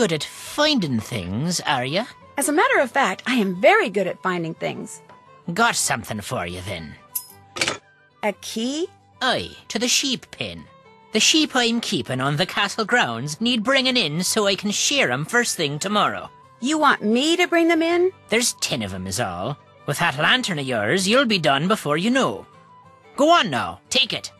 good at finding things, are you? As a matter of fact, I am very good at finding things. Got something for you then. A key? Aye, to the sheep pen. The sheep I'm keeping on the castle grounds need bringing in so I can shear 'em first thing tomorrow. You want me to bring them in? There's ten of 'em is all. With that lantern of yours, you'll be done before you know. Go on now, take it.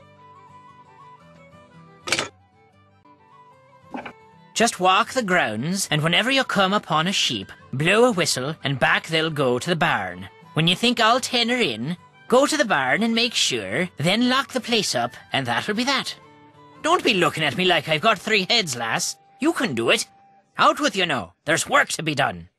Just walk the grounds, and whenever you come upon a sheep, blow a whistle, and back they'll go to the barn. When you think all ten are in, go to the barn and make sure, then lock the place up, and that'll be that. Don't be looking at me like I've got three heads, lass. You can do it. Out with you now. There's work to be done.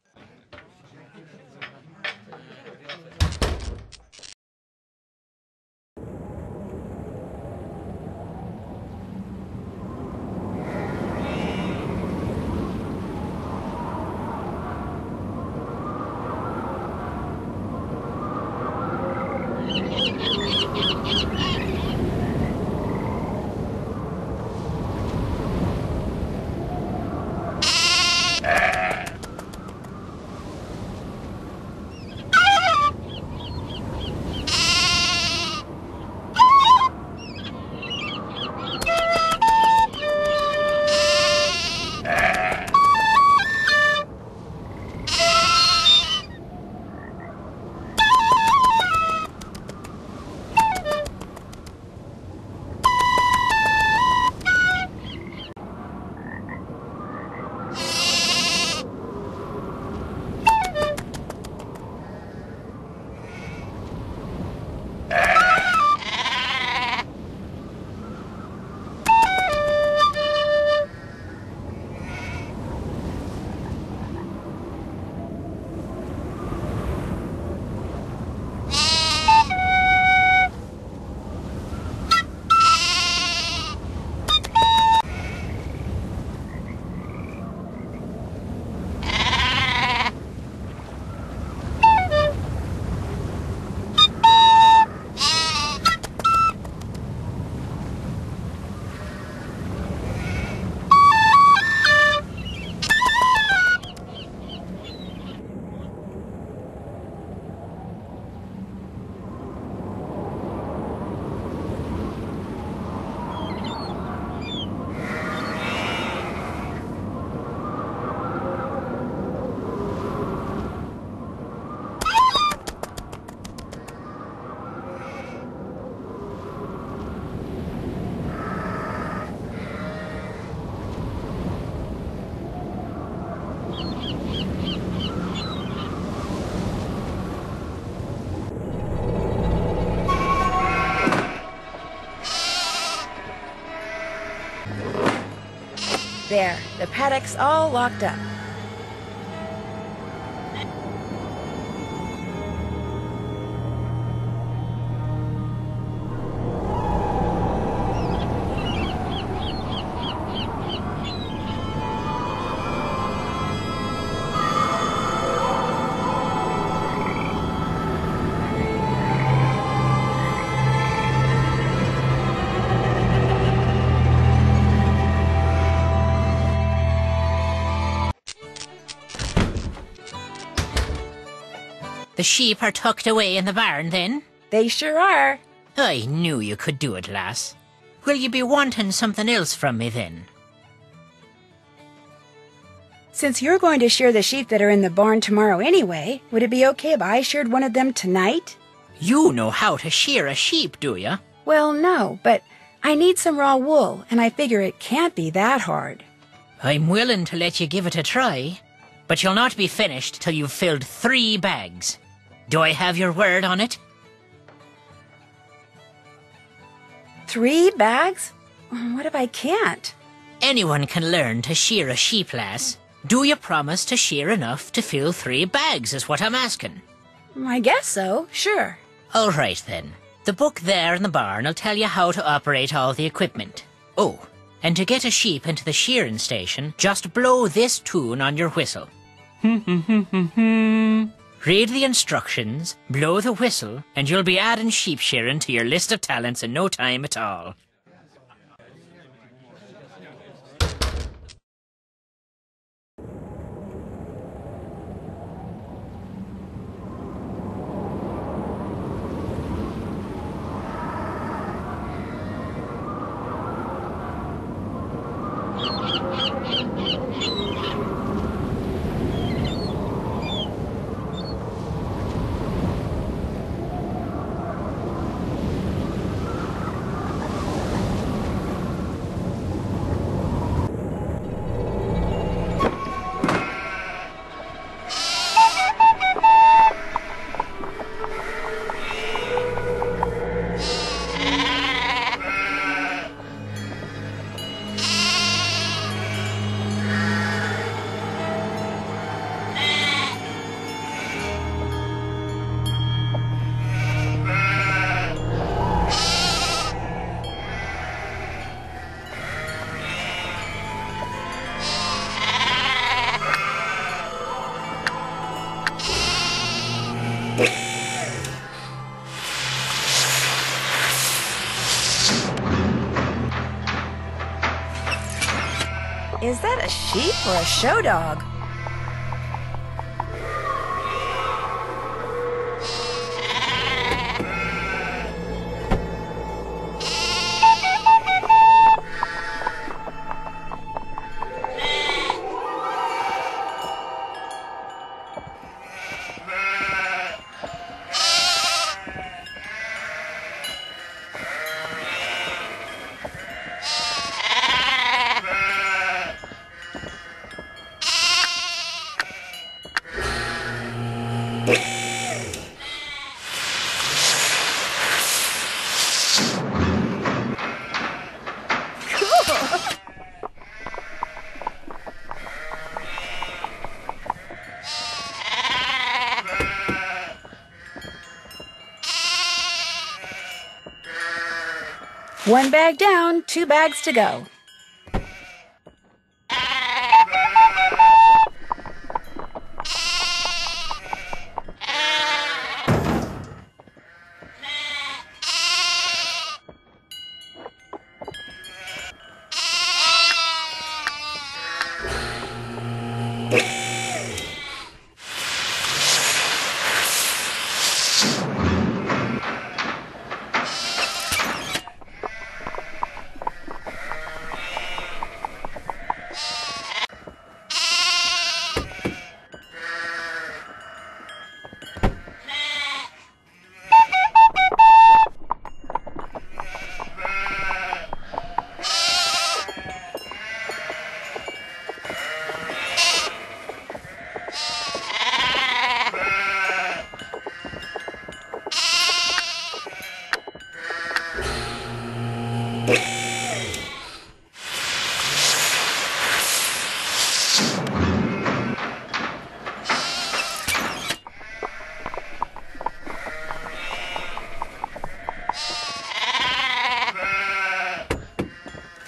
There, the paddock's all locked up. The sheep are tucked away in the barn, then? They sure are. I knew you could do it, lass. Will you be wanting something else from me, then? Since you're going to shear the sheep that are in the barn tomorrow anyway, would it be okay if I sheared one of them tonight? You know how to shear a sheep, do you? Well, no, but I need some raw wool, and I figure it can't be that hard. I'm willing to let you give it a try, but you'll not be finished till you've filled three bags. Do I have your word on it? Three bags? What if I can't? Anyone can learn to shear a sheep, lass. Do you promise to shear enough to fill three bags, is what I'm asking. I guess so, sure. All right, then. The book there in the barn will tell you how to operate all the equipment. Oh, and to get a sheep into the shearing station, just blow this tune on your whistle. Read the instructions, blow the whistle, and you'll be adding sheep shearing to your list of talents in no time at all. Is that a sheep or a show dog? One bag down, two bags to go.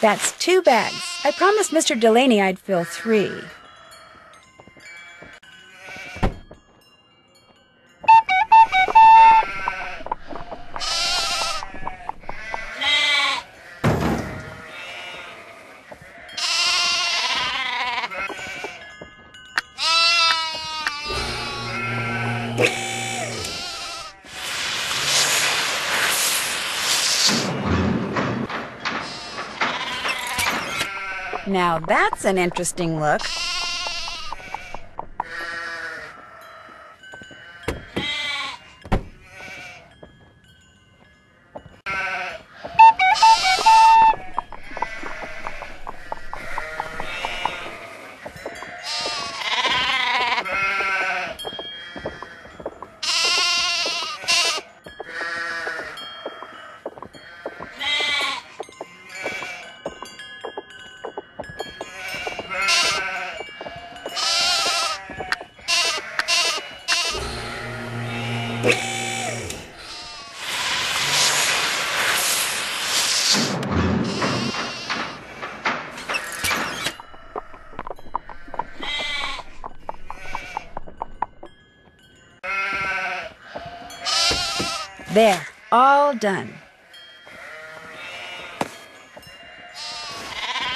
That's two bags. I promised Mr. Delaney I'd fill three. Now that's an interesting look. There, all done.